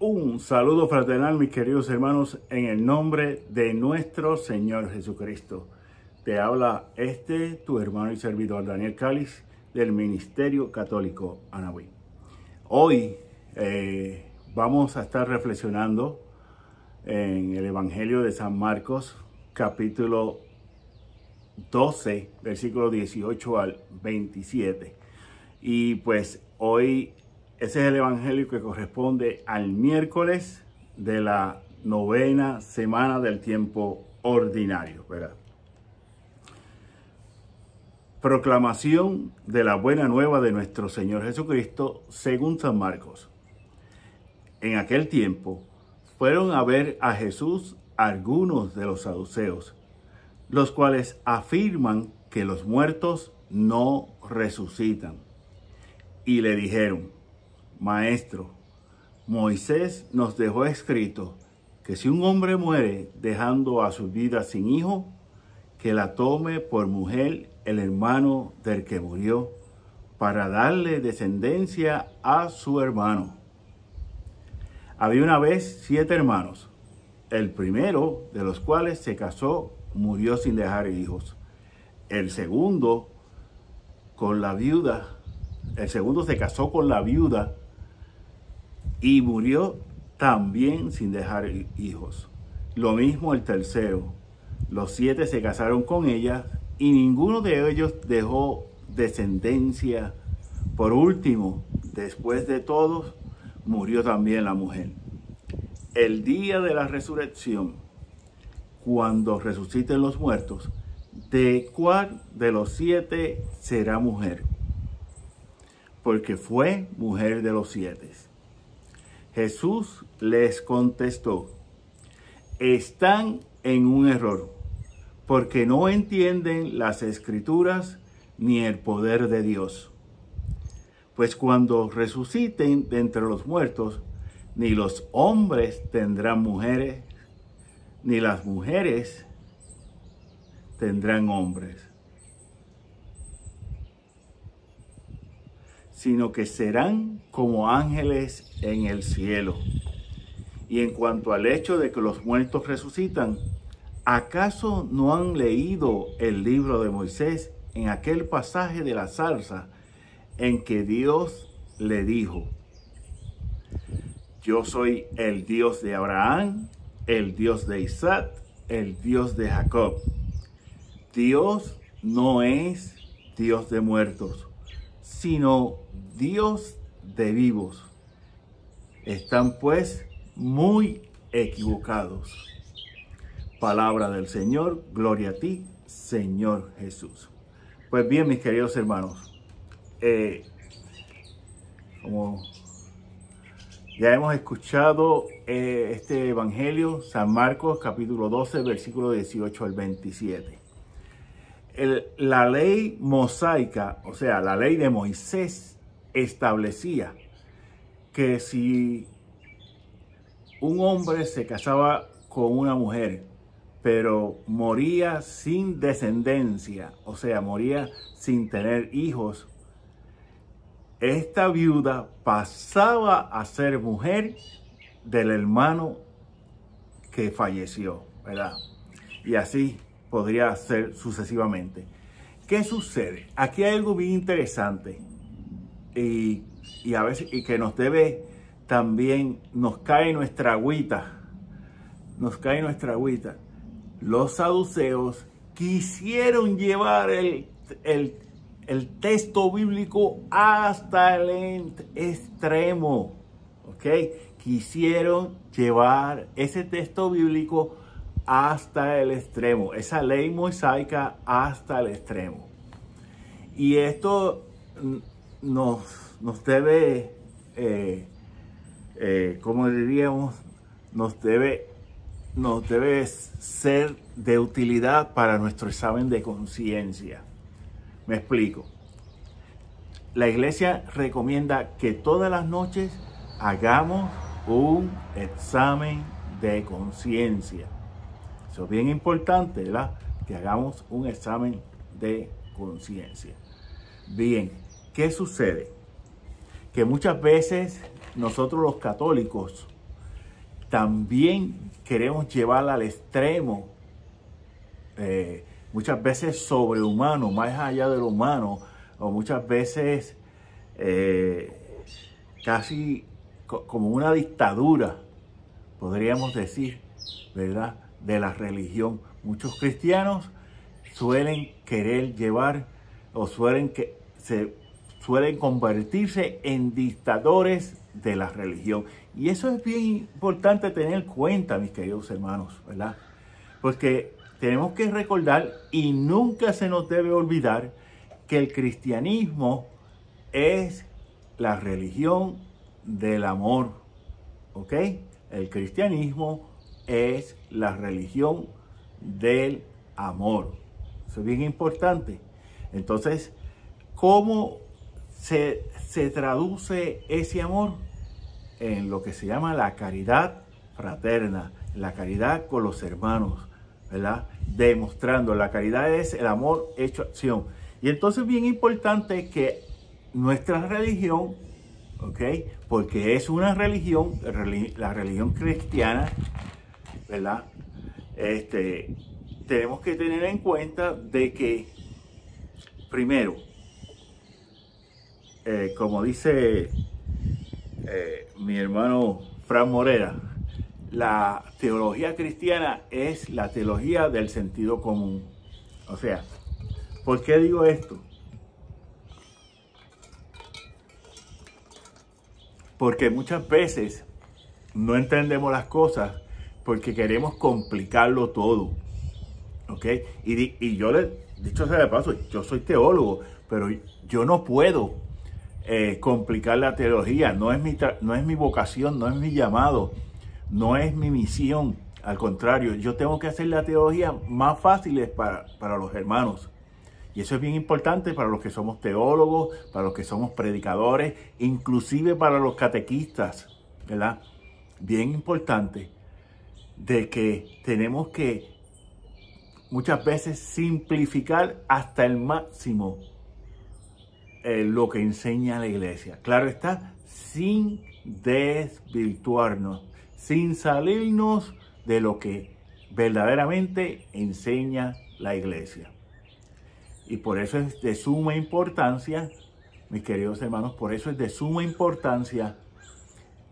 Un saludo fraternal, mis queridos hermanos, en el nombre de nuestro Señor Jesucristo. Te habla este, tu hermano y servidor Daniel Cáliz, del Ministerio Católico Anahuí. Hoy eh, vamos a estar reflexionando en el Evangelio de San Marcos, capítulo 12, versículo 18 al 27. Y pues hoy ese es el Evangelio que corresponde al miércoles de la novena semana del tiempo ordinario, ¿verdad? Proclamación de la buena nueva de nuestro Señor Jesucristo según San Marcos. En aquel tiempo fueron a ver a Jesús algunos de los saduceos, los cuales afirman que los muertos no resucitan. Y le dijeron, Maestro, Moisés nos dejó escrito que si un hombre muere dejando a su vida sin hijo, que la tome por mujer el hermano del que murió, para darle descendencia a su hermano. Había una vez siete hermanos. El primero de los cuales se casó murió sin dejar hijos. El segundo con la viuda, el segundo se casó con la viuda y murió también sin dejar hijos. Lo mismo el tercero. Los siete se casaron con ella y ninguno de ellos dejó descendencia. Por último, después de todos, murió también la mujer. El día de la resurrección, cuando resuciten los muertos, ¿de cuál de los siete será mujer? Porque fue mujer de los siete. Jesús les contestó, están en un error, porque no entienden las escrituras ni el poder de Dios. Pues cuando resuciten de entre los muertos, ni los hombres tendrán mujeres, ni las mujeres tendrán hombres sino que serán como ángeles en el cielo. Y en cuanto al hecho de que los muertos resucitan, ¿acaso no han leído el libro de Moisés en aquel pasaje de la salsa en que Dios le dijo, yo soy el Dios de Abraham, el Dios de Isaac, el Dios de Jacob. Dios no es Dios de muertos, sino Dios de vivos. Están pues muy equivocados. Palabra del Señor, gloria a ti, Señor Jesús. Pues bien, mis queridos hermanos, eh, como ya hemos escuchado eh, este Evangelio, San Marcos capítulo 12, versículo 18 al 27. la ley mosaica, o sea, la ley de Moisés, establecía que si un hombre se casaba con una mujer, pero moría sin descendencia, o sea, moría sin tener hijos, esta viuda pasaba a ser mujer del hermano que falleció, ¿verdad? Y así podría ser sucesivamente. ¿Qué sucede? Aquí hay algo bien interesante y, a veces y que nos debe también, nos cae nuestra agüita, nos cae nuestra agüita. Los saduceos quisieron llevar el, el texto bíblico hasta el extremo, ¿ok? Quisieron llevar ese texto bíblico hasta el extremo, esa ley mosaica hasta el extremo. Y esto nos, nos debe, eh, eh, como diríamos, nos debe, nos debe ser de utilidad para nuestro examen de conciencia. Me explico. La iglesia recomienda que todas las noches hagamos un examen de conciencia. Eso es bien importante, ¿verdad? Que hagamos un examen de conciencia. Bien, ¿Qué sucede? Que muchas veces nosotros los católicos también queremos llevarla al extremo, eh, muchas veces sobrehumano, más allá de lo humano, o muchas veces eh, casi como una dictadura, podríamos decir, ¿verdad? De la religión. Muchos cristianos suelen querer llevar o suelen que se suelen convertirse en dictadores de la religión. Y eso es bien importante tener en cuenta, mis queridos hermanos, ¿verdad? Porque tenemos que recordar y nunca se nos debe olvidar que el cristianismo es la religión del amor, ¿ok? El cristianismo es la religión del amor. Eso es bien importante. Entonces, ¿cómo se, se traduce ese amor? En lo que se llama la caridad fraterna, la caridad con los hermanos, ¿verdad? Demostrando, la caridad es el amor hecho acción. Y entonces bien importante que nuestra religión. Porque es una religión, la religión cristiana, ¿verdad? Este, tenemos que tener en cuenta de que, primero, eh, como dice eh, mi hermano Fran Morera, la teología cristiana es la teología del sentido común. O sea, ¿por qué digo esto? Porque muchas veces no entendemos las cosas porque queremos complicarlo todo. ¿Ok? Y, yo le, dicho sea de paso, yo soy teólogo, pero yo no puedo eh, complicar la teología. No es, mi no es mi vocación, no es mi llamado, no es mi misión. Al contrario, yo tengo que hacer la teología más fácil para, para los hermanos. Y eso es bien importante para los que somos teólogos, para los que somos predicadores, inclusive para los catequistas, ¿verdad? Bien importante de que tenemos que muchas veces simplificar hasta el máximo eh, lo que enseña la iglesia. Claro está, sin desvirtuarnos, sin salirnos de lo que verdaderamente enseña la iglesia. Y por eso es de suma importancia, mis queridos hermanos, por eso es de suma importancia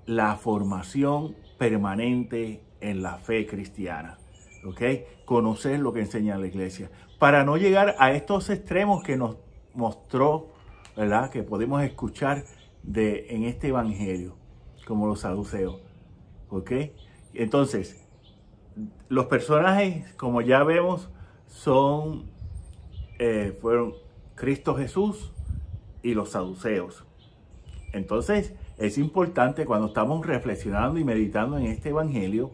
la formación permanente en la fe cristiana. ¿Ok? Conocer lo que enseña la iglesia. Para no llegar a estos extremos que nos mostró, ¿verdad? Que podemos escuchar de, en este evangelio, como los saduceos. ¿Ok? Entonces, los personajes, como ya vemos, son eh, fueron Cristo Jesús y los saduceos. Entonces, es importante cuando estamos reflexionando y meditando en este evangelio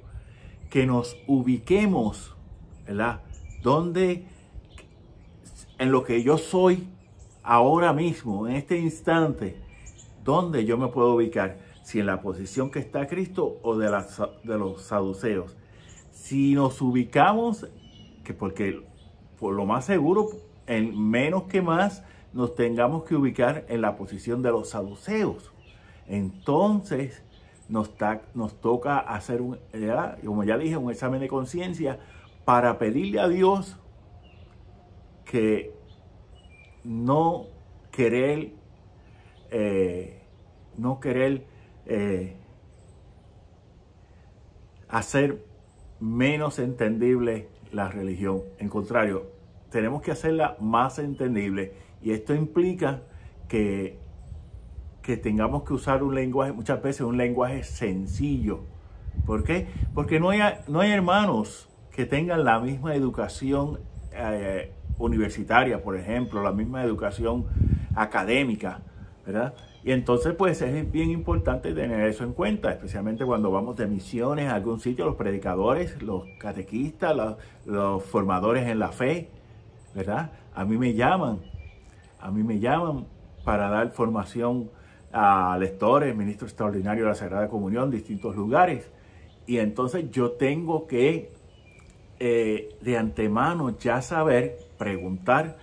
que nos ubiquemos, ¿verdad? Donde, en lo que yo soy ahora mismo, en este instante, ¿dónde yo me puedo ubicar? Si en la posición que está Cristo o de, los saduceos. Si nos ubicamos, que porque por lo más seguro en menos que más nos tengamos que ubicar en la posición de los saduceos. Entonces nos, nos toca hacer, un, como ya dije, un examen de conciencia para pedirle a Dios que no querer, eh, no querer eh, hacer menos entendible la religión. En contrario, tenemos que hacerla más entendible y esto implica que, que tengamos que usar un lenguaje, muchas veces un lenguaje sencillo. ¿Por qué? Porque no hay, no hay hermanos que tengan la misma educación eh, universitaria, por ejemplo, la misma educación académica, ¿verdad? Y entonces, pues es bien importante tener eso en cuenta, especialmente cuando vamos de misiones a algún sitio, los predicadores, los catequistas, los formadores en la fe, ¿verdad? A mí me llaman, a mí me llaman para dar formación a lectores, ministro extraordinario de la Sagrada Comunión, distintos lugares. Y entonces yo tengo que eh, de antemano ya saber, preguntar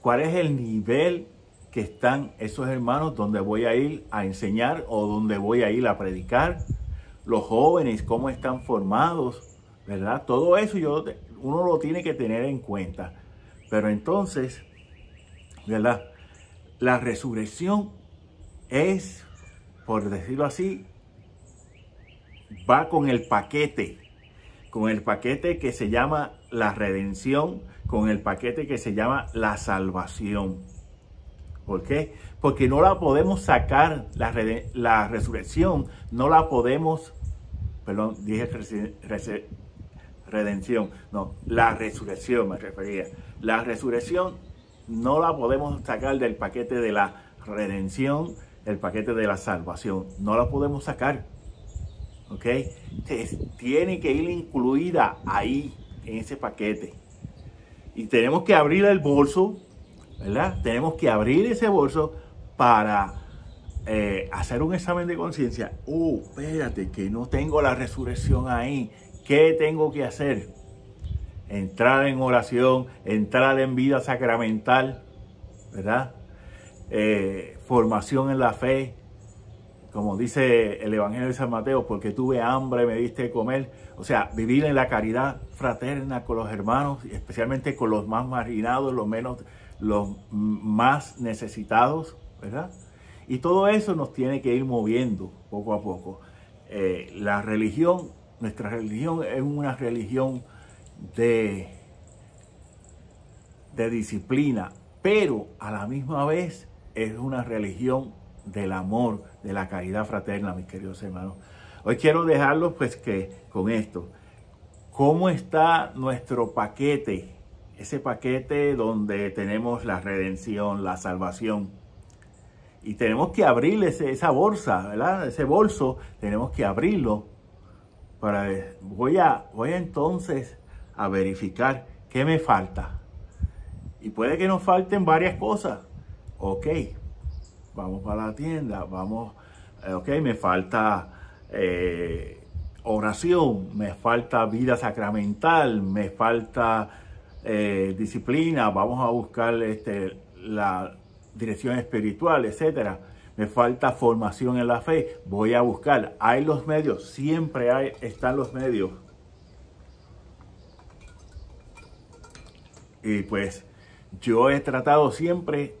cuál es el nivel que están esos hermanos donde voy a ir a enseñar o donde voy a ir a predicar, los jóvenes, cómo están formados, ¿verdad? Todo eso yo, uno lo tiene que tener en cuenta. Pero entonces, ¿verdad? La resurrección es, por decirlo así, va con el paquete, con el paquete que se llama la redención, con el paquete que se llama la salvación. ¿Por qué? Porque no la podemos sacar, la, resurrección, no la podemos, perdón, dije redención, no, la resurrección me refería. La resurrección no la podemos sacar del paquete de la redención, el paquete de la salvación, no la podemos sacar. ¿Ok? Tiene que ir incluida ahí, en ese paquete. Y tenemos que abrir el bolso, ¿verdad? Tenemos que abrir ese bolso para eh, hacer un examen de conciencia. Uh, espérate, que no tengo la resurrección ahí. ¿Qué tengo que hacer? Entrar en oración, entrar en vida sacramental, ¿verdad? Eh, formación en la fe, como dice el Evangelio de San Mateo, porque tuve hambre, me diste de comer. O sea, vivir en la caridad fraterna con los hermanos, especialmente con los más marginados, los menos, los más necesitados, ¿verdad? Y todo eso nos tiene que ir moviendo poco a poco. Eh, la religión, nuestra religión es una religión de, de disciplina, pero a la misma vez es una religión del amor, de la caridad fraterna, mis queridos hermanos. Hoy quiero dejarlos pues que con esto, ¿cómo está nuestro paquete? Ese paquete donde tenemos la redención, la salvación. Y tenemos que abrir esa bolsa, ¿verdad? Ese bolso, tenemos que abrirlo para voy a voy entonces a verificar qué me falta. Y puede que nos falten varias cosas. Ok, vamos para la tienda, vamos, eh, ok, me falta eh, oración, me falta vida sacramental, me falta eh, disciplina, vamos a buscar este, la dirección espiritual, etcétera. Me falta formación en la fe, voy a buscar. Hay los medios, siempre hay, están los medios. Y pues yo he tratado siempre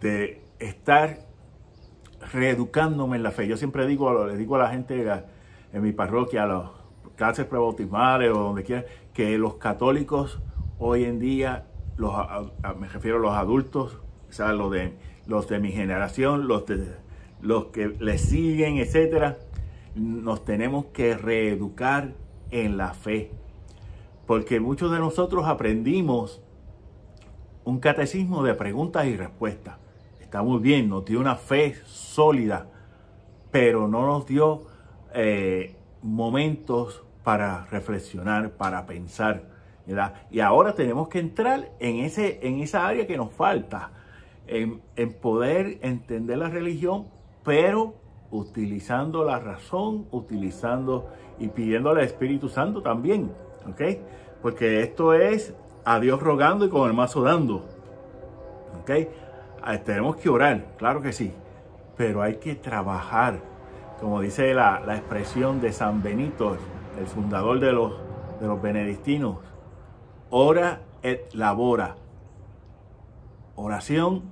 de estar reeducándome en la fe. Yo siempre digo, le digo a la gente en mi parroquia, a los clases prebautismales o donde quiera, que los católicos hoy en día, los, me refiero a los adultos, o sea, los de, los de mi generación, los, los que le siguen, etcétera, nos tenemos que reeducar en la fe. Porque muchos de nosotros aprendimos un catecismo de preguntas y respuestas está muy bien, nos dio una fe sólida, pero no nos dio eh, momentos para reflexionar, para pensar. Y ahora tenemos que entrar en, ese, en esa área que nos falta, en, poder entender la religión, pero utilizando la razón, utilizando y pidiendo al Espíritu Santo también, ¿ok? Porque esto es a Dios rogando y con el mazo dando, ¿ok? Ah, tenemos que orar, claro que sí, pero hay que trabajar, como dice la, expresión de San Benito, el fundador de los, de los benedictinos, ora et labora, oración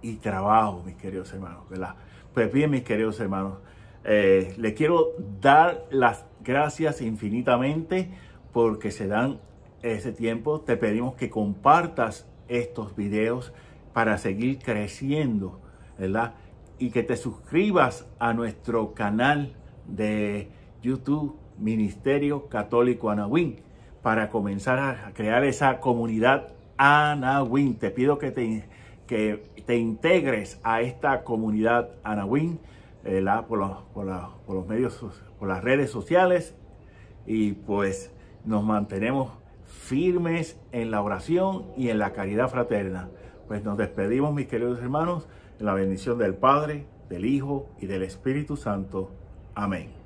y trabajo, mis queridos hermanos, ¿verdad? Pues bien, mis queridos hermanos, eh, les quiero dar las gracias infinitamente porque se dan ese tiempo. Te pedimos que compartas estos videos para seguir creciendo, ¿verdad? Y que te suscribas a nuestro canal de YouTube Ministerio Católico Anahuín para comenzar a crear esa comunidad Anahuín. Te pido que te, que te integres a esta comunidad Anahuín por, los, por, por los medios, por las redes sociales y pues nos mantenemos firmes en la oración y en la caridad fraterna. Pues nos despedimos, mis queridos hermanos, en la bendición del Padre, del Hijo y del Espíritu Santo. Amén.